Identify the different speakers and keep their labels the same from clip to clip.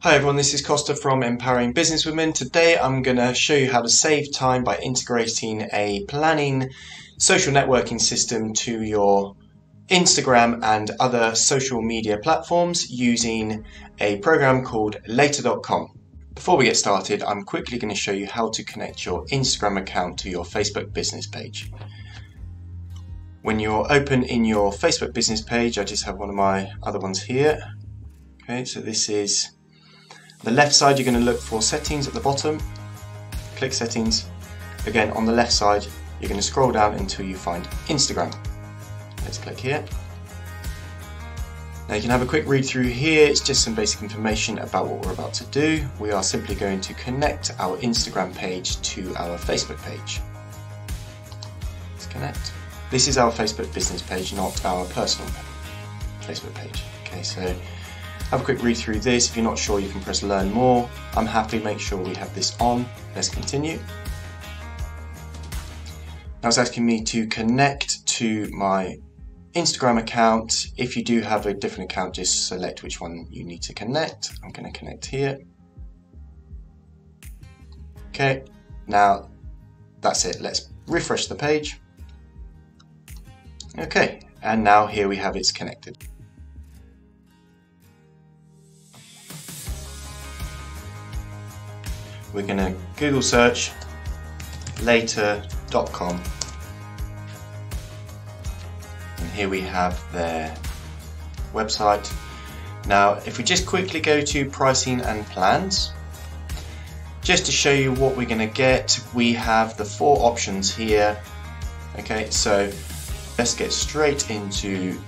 Speaker 1: Hi everyone, this is Kosta from Empowering Businesswomen. Today I'm going to show you how to save time by integrating a planning social networking system to your Instagram and other social media platforms using a program called Later.com. Before we get started, I'm quickly going to show you how to connect your Instagram account to your Facebook business page. When you're open in your Facebook business page, I just have one of my other ones here. Okay, so this is the left side, you're going to look for settings at the bottom. Click settings. Again, on the left side, you're going to scroll down until you find Instagram. Let's click here. Now you can have a quick read through here, it's just some basic information about what we're about to do. We are simply going to connect our Instagram page to our Facebook page. Let's connect. This is our Facebook business page, not our personal Facebook page. Okay, so have a quick read through this. If you're not sure, you can press learn more. I'm happy, to make sure we have this on. Let's continue. Now it's asking me to connect to my Instagram account. If you do have a different account, just select which one you need to connect. I'm going to connect here. Okay, now that's it. Let's refresh the page. Okay, and now here we have it's connected. We're going to Google search later.com and here we have their website. Now if we just quickly go to pricing and plans just to show you what we're going to get we have the four options here. Okay so let's get straight into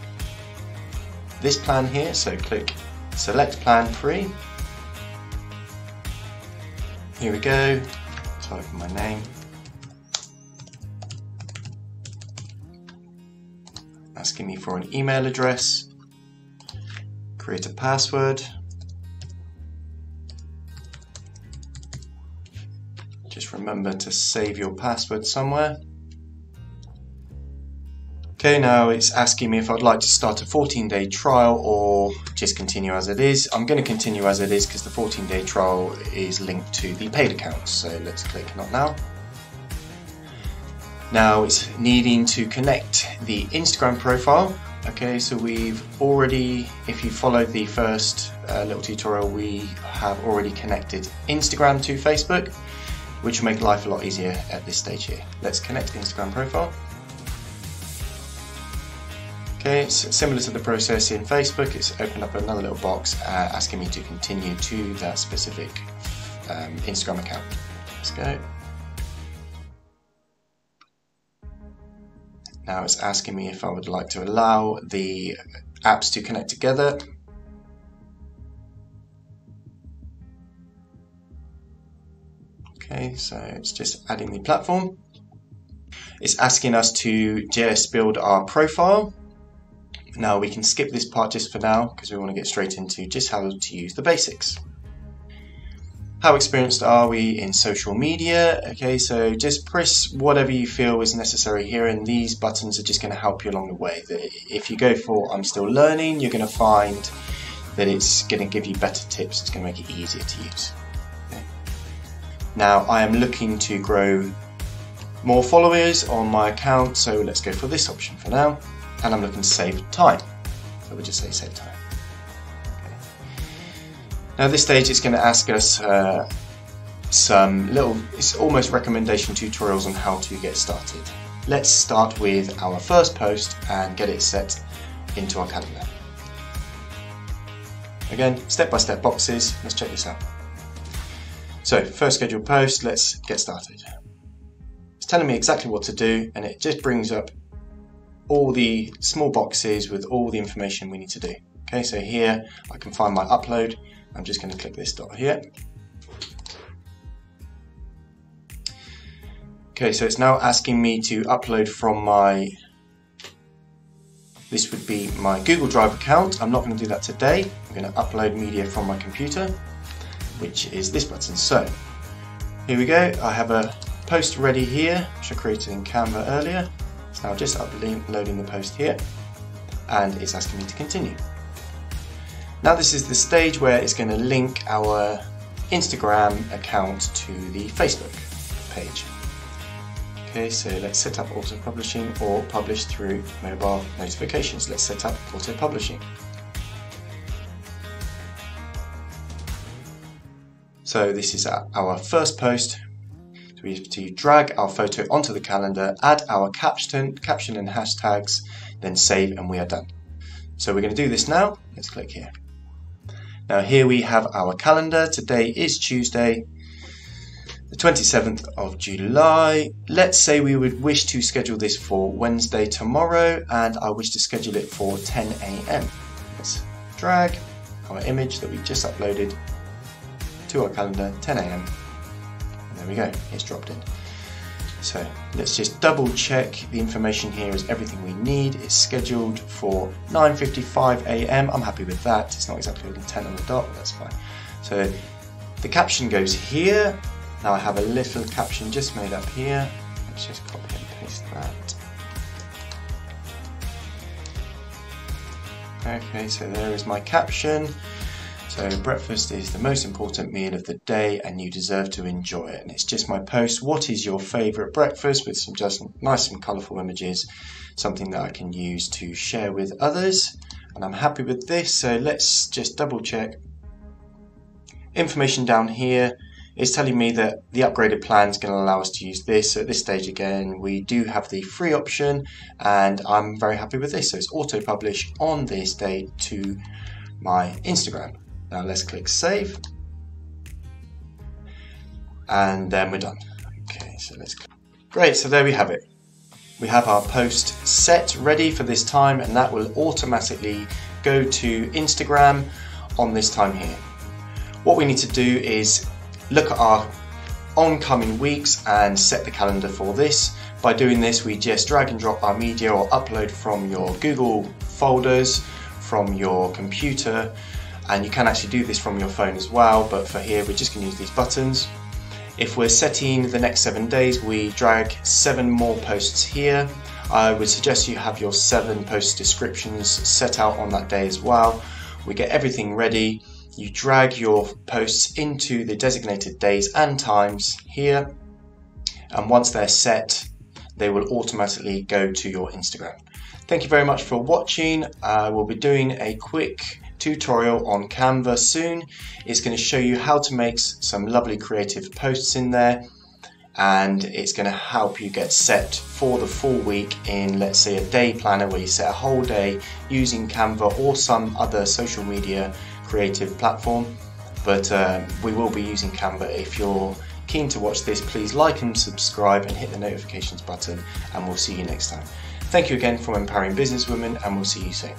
Speaker 1: this plan here. So click select plan free here we go. Type my name. Asking me for an email address. Create a password. Just remember to save your password somewhere. Okay, now it's asking me if I'd like to start a 14 day trial or just continue as it is. I'm going to continue as it is because the 14 day trial is linked to the paid account. So let's click not now. Now it's needing to connect the Instagram profile. Okay, so we've already, if you followed the first uh, little tutorial, we have already connected Instagram to Facebook, which will make life a lot easier at this stage here. Let's connect Instagram profile. Okay, it's similar to the process in Facebook, it's opened up another little box uh, asking me to continue to that specific um, Instagram account. Let's go. Now it's asking me if I would like to allow the apps to connect together. Okay, so it's just adding the platform. It's asking us to just build our profile. Now we can skip this part just for now because we want to get straight into just how to use the basics. How experienced are we in social media? Okay, so just press whatever you feel is necessary here and these buttons are just going to help you along the way. If you go for I'm still learning, you're going to find that it's going to give you better tips, it's going to make it easier to use. Okay. Now I am looking to grow more followers on my account, so let's go for this option for now and I'm looking to save time. So we'll just say save time. Okay. Now this stage it's going to ask us uh, some little, it's almost recommendation tutorials on how to get started. Let's start with our first post and get it set into our calendar. Again, step-by-step -step boxes, let's check this out. So, first scheduled post, let's get started. It's telling me exactly what to do and it just brings up all the small boxes with all the information we need to do. Okay, so here I can find my upload. I'm just going to click this dot here. Okay, so it's now asking me to upload from my, this would be my Google Drive account. I'm not going to do that today. I'm going to upload media from my computer, which is this button. So here we go. I have a post ready here, which I created in Canva earlier. So now just uploading the post here and it's asking me to continue. Now this is the stage where it's going to link our Instagram account to the Facebook page. Okay, so let's set up auto publishing or publish through mobile notifications. Let's set up auto publishing. So this is our first post. So we have to drag our photo onto the calendar, add our caption, caption and hashtags, then save and we are done. So we're going to do this now. Let's click here. Now here we have our calendar. Today is Tuesday, the 27th of July. Let's say we would wish to schedule this for Wednesday tomorrow and I wish to schedule it for 10 a.m. Let's drag our image that we just uploaded to our calendar, 10 a.m. There we go, it's dropped in. So let's just double check the information here is everything we need. It's scheduled for 9.55 a.m. I'm happy with that. It's not exactly 10 on the dot, but that's fine. So the caption goes here now I have a little caption just made up here. Let's just copy and paste that. Okay, so there is my caption. So breakfast is the most important meal of the day and you deserve to enjoy it. And it's just my post, what is your favourite breakfast with some just nice and colourful images, something that I can use to share with others. And I'm happy with this, so let's just double check. Information down here is telling me that the upgraded plan is going to allow us to use this. So at this stage again, we do have the free option and I'm very happy with this. So it's auto publish on this day to my Instagram. Now let's click save. And then we're done. Okay, so let's, great, so there we have it. We have our post set ready for this time and that will automatically go to Instagram on this time here. What we need to do is look at our oncoming weeks and set the calendar for this. By doing this, we just drag and drop our media or upload from your Google folders, from your computer, and you can actually do this from your phone as well, but for here, we're just gonna use these buttons. If we're setting the next seven days, we drag seven more posts here. I would suggest you have your seven post descriptions set out on that day as well. We get everything ready you drag your posts into the designated days and times here and once they're set they will automatically go to your Instagram. Thank you very much for watching. Uh, we'll be doing a quick tutorial on Canva soon. It's going to show you how to make some lovely creative posts in there and it's going to help you get set for the full week in let's say a day planner where you set a whole day using Canva or some other social media creative platform. But um, we will be using Canva. If you're keen to watch this please like and subscribe and hit the notifications button and we'll see you next time. Thank you again from empowering businesswomen and we'll see you soon